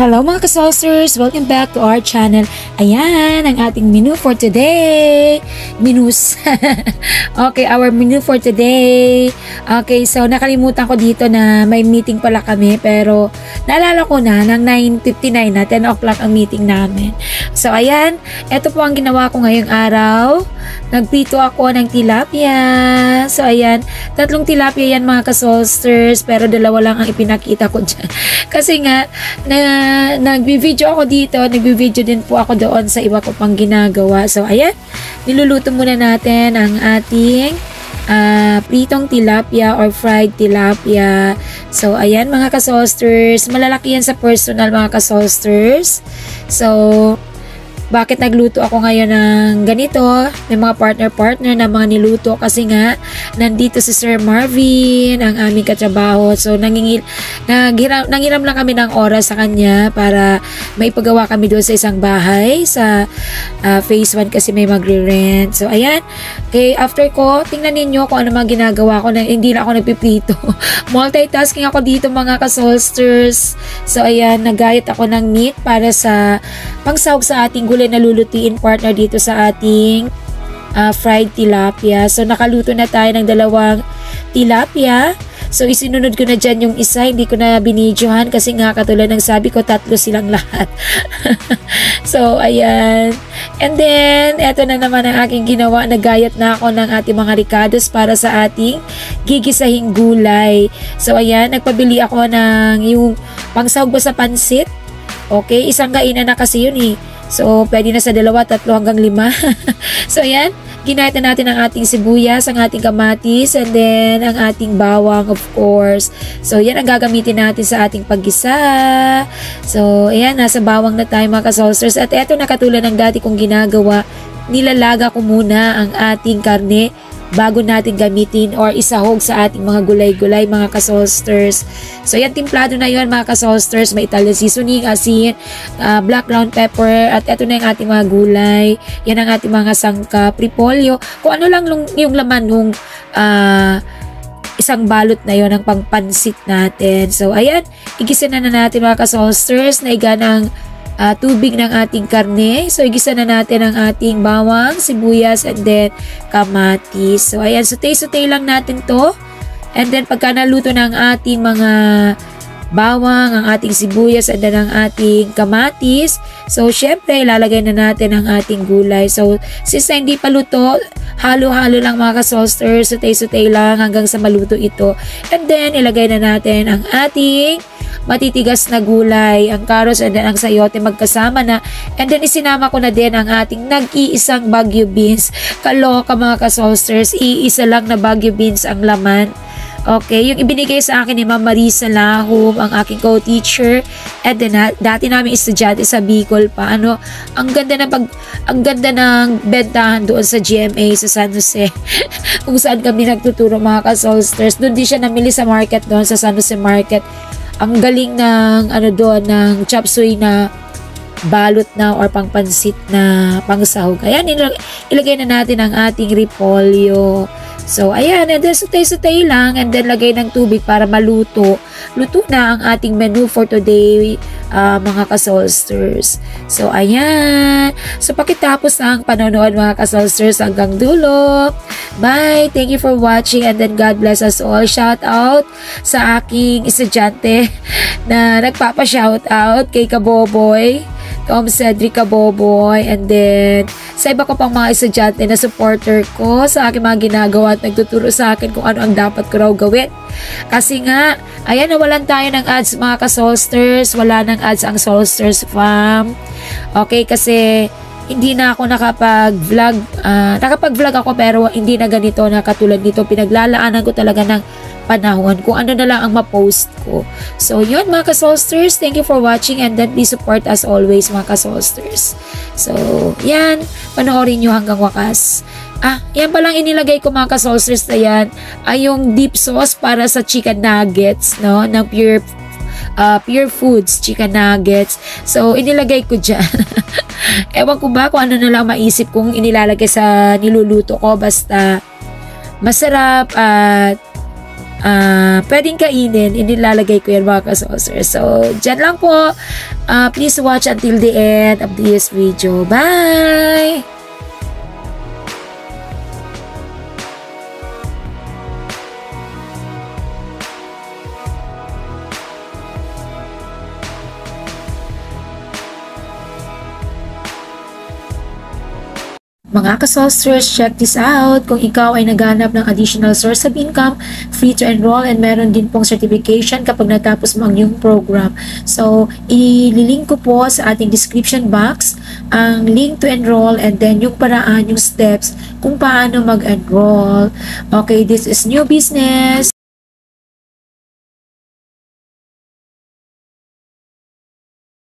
Hello mga kasalsers! Welcome back to our channel. Ayan, ang ating menu for today. Menus. okay, our menu for today. Okay, so nakalimutan ko dito na may meeting pala kami pero naalala ko na ng 9.59 na 10 o'clock ang meeting namin. So ayan, ito po ang ginawa ko ngayong araw. Nagprito ako ng tilapia. So ayan, tatlong tilapia yan mga kasolsters pero dalawa lang ang ipinakita ko dyan. Kasi nga, na nagbi-video ako dito, nagbi-video din po ako doon sa iba ko pang ginagawa. So, ayan, niluluto muna natin ang ating uh, pritong tilapia or fried tilapia. So, ayan mga kasolsters, malalaki yan sa personal mga kasolsters. So, bakit nagluto ako ngayon ng ganito. May mga partner-partner na mga niluto kasi nga nandito si Sir Marvin, ang aming katrabaho. So nangingil, nanghiram, nanghiram lang kami ng oras sa kanya para maipagawa kami doon sa isang bahay sa uh, phase 1 kasi may magre-rent. So ayan, okay, after ko, tingnan ninyo kung ano mga ginagawa ko na hindi na ako nagpiprito. Multitasking ako dito mga kasolsters. So ayan, nagayat ako ng meat para sa pangsahog sa ating gulay uli nalulutuin partner dito sa ating uh, fried tilapia. So nakaluto na tayo ng dalawang tilapia. So isinunod ko na dyan yung isa, hindi ko na binidyohan kasi nga katulad ng sabi ko tatlo silang lahat. so ayan. And then, eto na naman ang aking ginawa. Nagayat na ako ng ating mga ricados para sa ating gigisahing gulay. So ayan, nagpabili ako ng yung pangsahog sa pansit. Okay, isang kainan na kasi yun eh. So, pwede na sa dalawa, tatlo hanggang lima. so, ayan. Ginahit na natin ang ating sibuyas, ang ating kamatis, and then ang ating bawang, of course. So, yan ang gagamitin natin sa ating paggisa. So, ayan, nasa bawang na tayo mga kasolsters. At eto na katulad ng dati kong ginagawa, nilalaga ko muna ang ating karne bago natin gamitin or isahog sa ating mga gulay-gulay, mga kasolsters. So, yan, timplado na yon mga kasolsters. May Italian seasoning, asin, uh, black ground pepper, at eto na yung ating mga gulay. Yan ang ating mga sangka, pripolyo. Kung ano lang yung laman nung uh, isang balot na yon ang pangpansit natin. So, ayan, igisa na na natin mga kasolsters na iga ng uh, tubig ng ating karne. So, igisa na natin ang ating bawang, sibuyas, and then kamatis. So, ayan, sutay-sutay lang natin to. And then, pagka naluto na ang ating mga bawang, ang ating sibuyas, and then ang ating kamatis. So, syempre, ilalagay na natin ang ating gulay. So, since hindi pa luto, halo-halo lang mga kasolster, sutay-sutay lang hanggang sa maluto ito. And then, ilagay na natin ang ating matitigas na gulay, ang carrots and then ang sayote magkasama na. And then isinama ko na din ang ating nag-iisang bagyo beans. Kaloka mga kasolsters, iisa lang na bagyo beans ang laman. Okay, yung ibinigay sa akin ni Ma'am Marisa Lahom, ang aking co-teacher, at then dati namin estudyante sa Bicol pa. Ano, ang ganda ng pag ang ganda ng bentahan doon sa GMA sa San Jose. kung saan kami nagtuturo mga ka-solsters. Doon din siya namili sa market doon sa San Jose Market ang galing ng ano doon ng chop suey na balot na or pangpansit na pangsahog. Ayan, ilagay na natin ang ating repolyo. So, ayan, and then sutay-sutay lang and then lagay ng tubig para maluto. Luto na ang ating menu for today, uh, mga kasolsters. So, ayan. So, pakitapos ang panonood mga kasolsters hanggang dulo. Bye! Thank you for watching and then God bless us all. Shout out sa aking estudyante na nagpapa-shout out kay Kaboboy. Tom Cedric Kaboboy, and then sa iba ko pang mga estudyante na supporter ko sa aking mga ginagawa at nagtuturo sa akin kung ano ang dapat ko raw gawin. Kasi nga, ayan, nawalan tayo ng ads mga ka-solsters, wala ng ads ang Solsters Farm. Okay, kasi hindi na ako nakapag-vlog. Uh, nakapag-vlog ako pero hindi na ganito na katulad nito. Pinaglalaanan ko talaga ng panahon kung ano na lang ang ma-post ko. So, yun mga ka-solsters. Thank you for watching and please support us always mga ka-solsters. So, yan. Panoorin nyo hanggang wakas. Ah, yan palang inilagay ko mga ka-solsters na yan ay yung deep sauce para sa chicken nuggets, no? Ng pure uh, pure foods, chicken nuggets. So, inilagay ko dyan. Ewan ko ba kung ano na lang maisip kong inilalagay sa niluluto ko. Basta, masarap at ah, pwedeng kainin, inilalagay ko yan mga kasosers. So, dyan lang po. Ah, please watch until the end of this video. Bye! Mga kasosters, check this out. Kung ikaw ay naghanap ng additional source of income, free to enroll and meron din pong certification kapag natapos mo ang iyong program. So, ililink ko po sa ating description box ang link to enroll and then yung paraan, yung steps kung paano mag-enroll. Okay, this is new business.